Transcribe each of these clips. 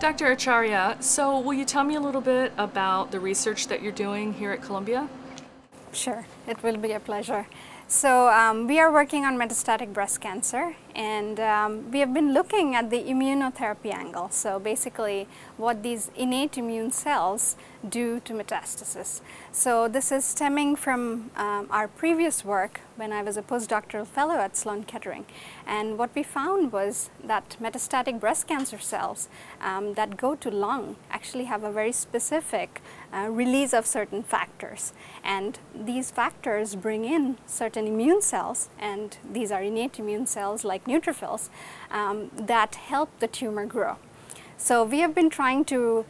Dr. Acharyya, so will you tell me a little bit about the research that you're doing here at Columbia? Sure, it will be a pleasure. So um, we are working on metastatic breast cancer and um, we have been looking at the immunotherapy angle. So basically what these innate immune cells do to metastasis. So this is stemming from um, our previous work when I was a postdoctoral fellow at Sloan Kettering. And what we found was that metastatic breast cancer cells um, that go to lung actually have a very specific uh, release of certain factors. And these factors bring in certain immune cells, and these are innate immune cells like neutrophils, um, that help the tumor grow. So we have been trying to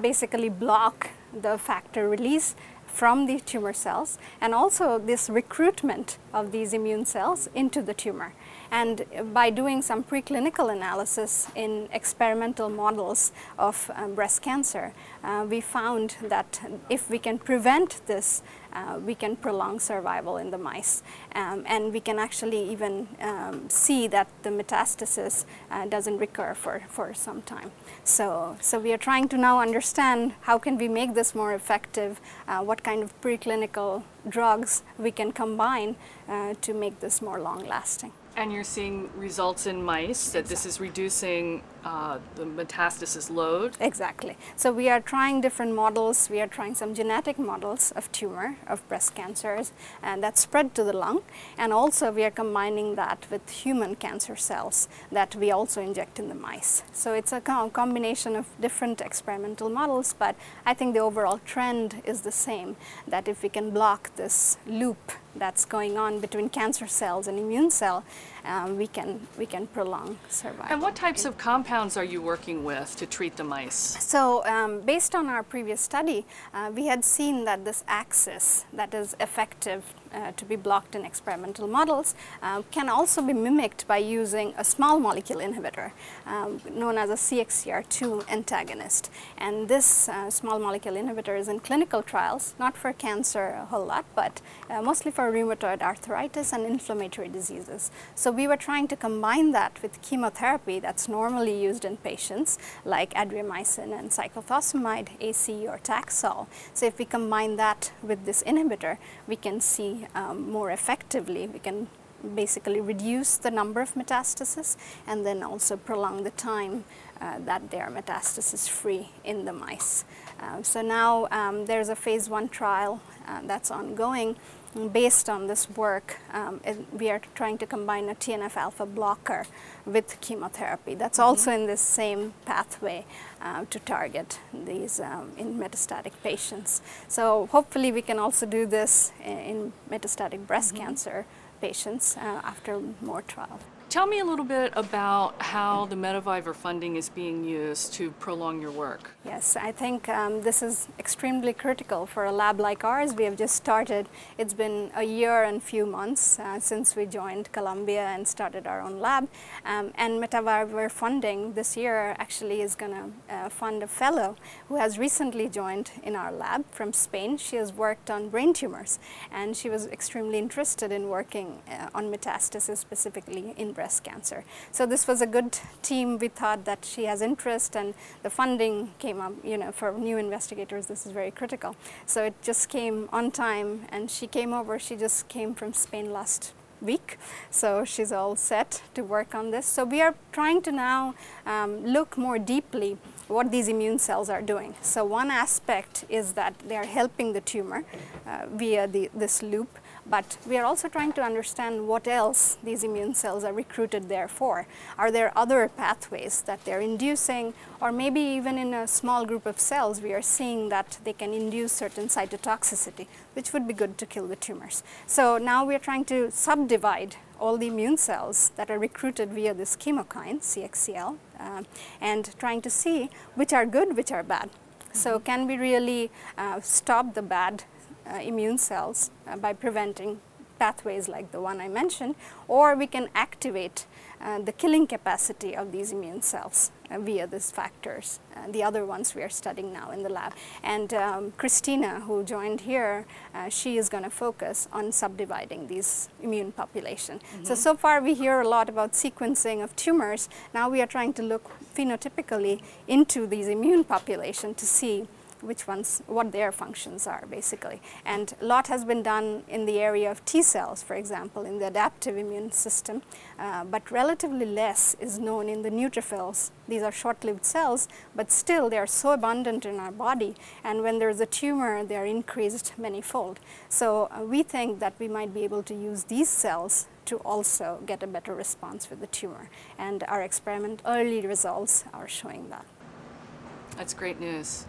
basically block the factor release from the tumor cells and also this recruitment of these immune cells into the tumor. And by doing some preclinical analysis in experimental models of um, breast cancer, uh, we found that if we can prevent this, uh, we can prolong survival in the mice. Um, and we can actually even um, see that the metastasis uh, doesn't recur for, for some time. So, so we are trying to now understand how can we make this more effective, uh, what kind of preclinical drugs we can combine uh, to make this more long lasting. And you're seeing results in mice that this is reducing uh, the metastasis load? Exactly. So we are trying different models. We are trying some genetic models of tumor, of breast cancers, and that spread to the lung. And also we are combining that with human cancer cells that we also inject in the mice. So it's a combination of different experimental models, but I think the overall trend is the same, that if we can block this loop that's going on between cancer cells and immune cell, um, we can we can prolong survival. And what types of compounds are you working with to treat the mice? So um, based on our previous study, uh, we had seen that this axis that is effective uh, to be blocked in experimental models uh, can also be mimicked by using a small molecule inhibitor um, known as a CXCR2 antagonist. And this uh, small molecule inhibitor is in clinical trials, not for cancer a whole lot, but uh, mostly for rheumatoid arthritis and inflammatory diseases. So we were trying to combine that with chemotherapy that's normally used in patients like adriamycin and cyclophosphamide, AC or Taxol. So if we combine that with this inhibitor, we can see um, more effectively. We can basically reduce the number of metastases and then also prolong the time uh, that they are metastasis free in the mice. Uh, so now um, there's a phase one trial uh, that's ongoing based on this work, um, we are trying to combine a TNF-alpha blocker with chemotherapy. That's mm -hmm. also in this same pathway uh, to target these um, in metastatic patients. So hopefully we can also do this in, in metastatic breast mm -hmm. cancer patients uh, after more trials. Tell me a little bit about how the METAvivor funding is being used to prolong your work. Yes, I think um, this is extremely critical for a lab like ours. We have just started. It's been a year and few months uh, since we joined Columbia and started our own lab. Um, and METAvivor funding this year actually is going to uh, fund a fellow who has recently joined in our lab from Spain. She has worked on brain tumors and she was extremely interested in working uh, on metastasis specifically in breast cancer. So this was a good team. We thought that she has interest and the funding came up, you know, for new investigators, this is very critical. So it just came on time and she came over, she just came from Spain last week. So she's all set to work on this. So we are trying to now um, look more deeply what these immune cells are doing. So one aspect is that they are helping the tumor uh, via the, this loop. But we are also trying to understand what else these immune cells are recruited there for. Are there other pathways that they're inducing or maybe even in a small group of cells we are seeing that they can induce certain cytotoxicity which would be good to kill the tumors. So now we are trying to subdivide all the immune cells that are recruited via this chemokine, CXCL, uh, and trying to see which are good, which are bad. So can we really uh, stop the bad immune cells uh, by preventing pathways like the one I mentioned, or we can activate uh, the killing capacity of these immune cells uh, via these factors, uh, the other ones we are studying now in the lab. And um, Christina, who joined here, uh, she is going to focus on subdividing these immune population. Mm -hmm. So, so far we hear a lot about sequencing of tumors. Now we are trying to look phenotypically into these immune population to see which ones, what their functions are basically. And a lot has been done in the area of T cells, for example, in the adaptive immune system, uh, but relatively less is known in the neutrophils. These are short-lived cells, but still they are so abundant in our body, and when there's a tumor, they are increased many-fold. So uh, we think that we might be able to use these cells to also get a better response with the tumor. And our experiment early results are showing that. That's great news.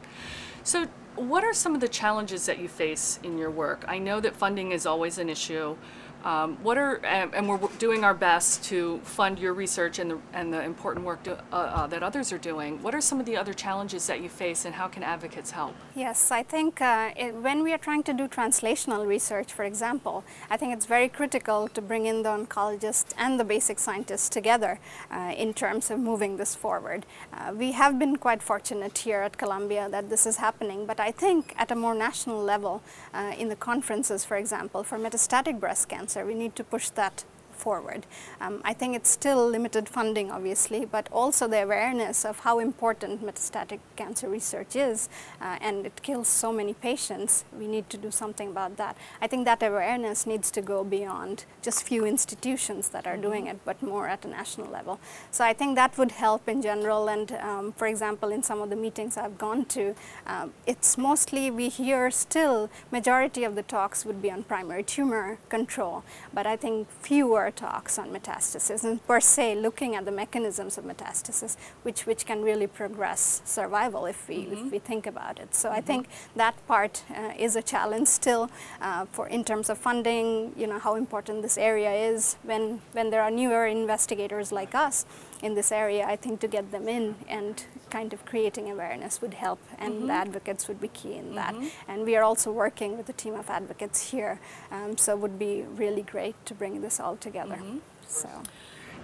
So what are some of the challenges that you face in your work? I know that funding is always an issue. Um, what are and, we're doing our best to fund your research and the and the important work uh, uh, that others are doing. What are some of the other challenges that you face, and how can advocates help? Yes, I think uh, it, when we are trying to do translational research, for example, I think it's very critical to bring in the oncologist and the basic scientists together uh, in terms of moving this forward. Uh, we have been quite fortunate here at Columbia that this is happening, but I think at a more national level, uh, in the conferences, for example, for metastatic breast cancer cancer. We need to push that forward. Um, I think it's still limited funding, obviously, but also the awareness of how important metastatic cancer research is, uh, and it kills so many patients. We need to do something about that. I think that awareness needs to go beyond just few institutions that are doing it, but more at a national level. So I think that would help in general, and um, for example, in some of the meetings I've gone to, um, it's mostly we hear still majority of the talks would be on primary tumor control, but I think fewer talks on metastasis and per se looking at the mechanisms of metastasis, which, which can really progress survival if we, mm -hmm. if mm-hmm. we think about it. So mm -hmm. I mm-hmm. think that part uh, is a challenge still uh, for in terms of funding, you know, how important this area is when, when there are newer investigators like us in this area, I think to get them in and kind of creating awareness would help and mm -hmm. the advocates would be key in that. Mm -hmm. And we are also working with a team of advocates here, um, so it would be really great to bring this all together. Mm -hmm. So.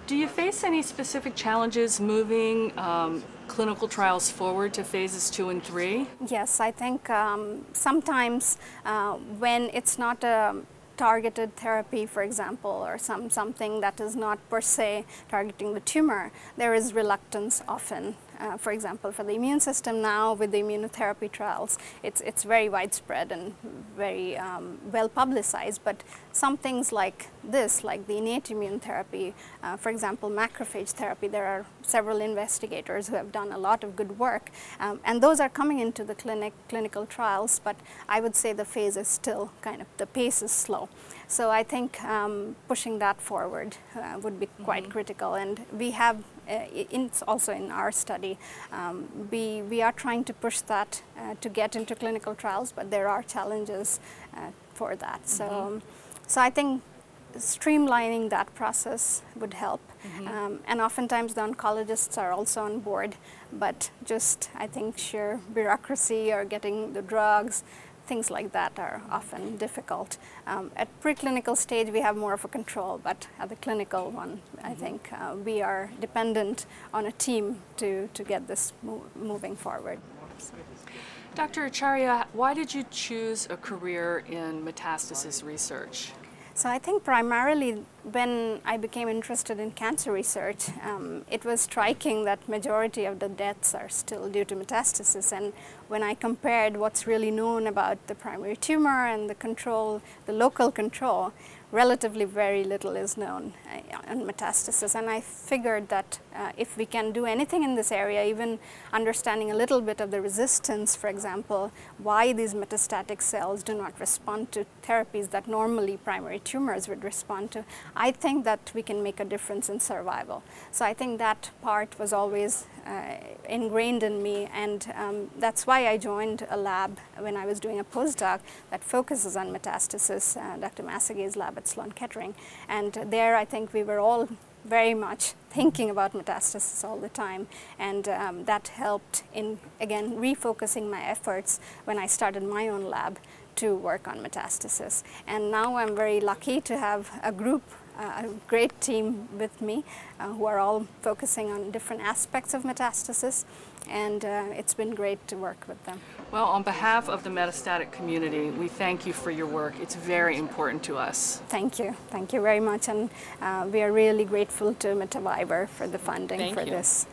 Do you face any specific challenges moving um, clinical trials forward to phases two and three? Yes, I think um, sometimes uh, when it's not a targeted therapy, for example, or some, something that is not per se targeting the tumor, there is reluctance often uh, for example, for the immune system now with the immunotherapy trials, it's, it's very widespread and very um, well publicized, but some things like this, like the innate immune therapy, uh, for example, macrophage therapy, there are several investigators who have done a lot of good work, um, and those are coming into the clinic, clinical trials, but I would say the phase is still kind of, the pace is slow. So I think um, pushing that forward uh, would be quite mm -hmm. critical, and we have uh, in, also in our study, um, we, we are trying to push that uh, to get into clinical trials, but there are challenges uh, for that. Mm -hmm. So, um, so I think streamlining that process would help. Mm -hmm. um, and oftentimes the oncologists are also on board, but just I think sheer bureaucracy or getting the drugs things like that are often difficult. Um, at preclinical stage, we have more of a control, but at the clinical one, mm -hmm. I mm-hmm. think uh, we are dependent on a team to, to get this mo moving forward. Dr. Acharyya, why did you choose a career in metastasis research? So I think primarily when I became interested in cancer research, um, it was striking that majority of the deaths are still due to metastasis. And when I compared what's really known about the primary tumor and the control, the local control, relatively very little is known uh, on metastasis. And I figured that uh, if we can do anything in this area, even understanding a little bit of the resistance, for example, why these metastatic cells do not respond to therapies that normally primary tumors would respond to, I think that we can make a difference in survival. So I think that part was always ingrained in me and um, that's why I joined a lab when I was doing a postdoc that focuses on metastasis, uh, Dr. Massagué's lab at Sloan Kettering. And there I think we were all very much thinking about metastasis all the time and um, that helped in again refocusing my efforts when I started my own lab to work on metastasis. And now I'm very lucky to have a group a great team with me uh, who are all focusing on different aspects of metastasis, and uh, it's been great to work with them. Well, on behalf of the metastatic community, we thank you for your work. It's very important to us. Thank you. Thank you very much. And uh, we are really grateful to METAvivor for the funding Thank for you. this.